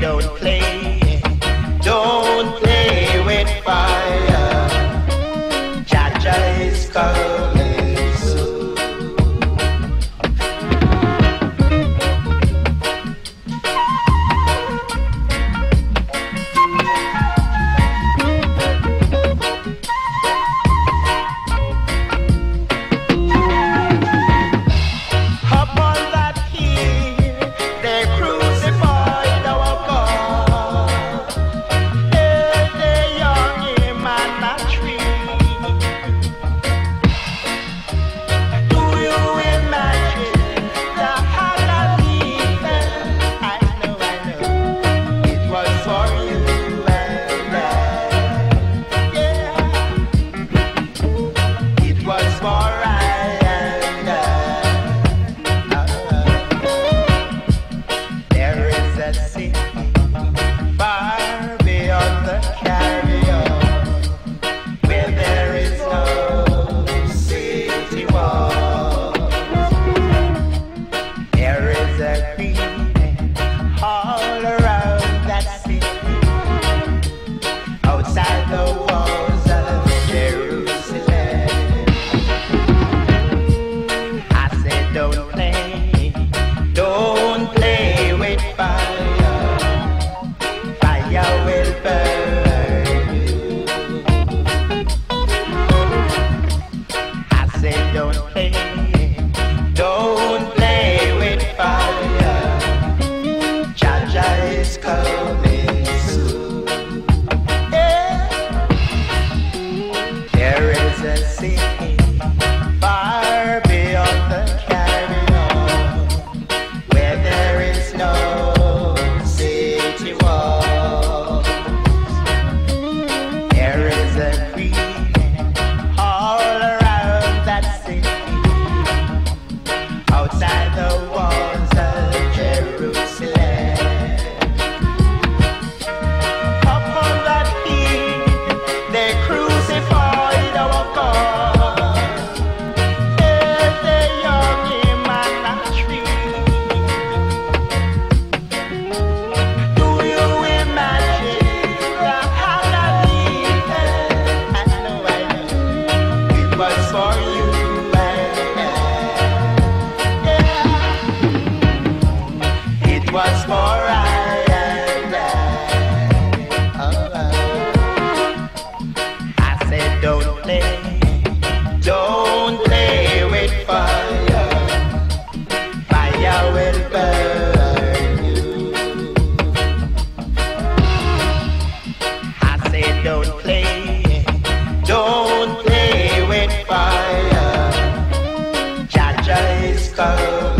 don't play. Don't play, don't play with fire. Fire will burn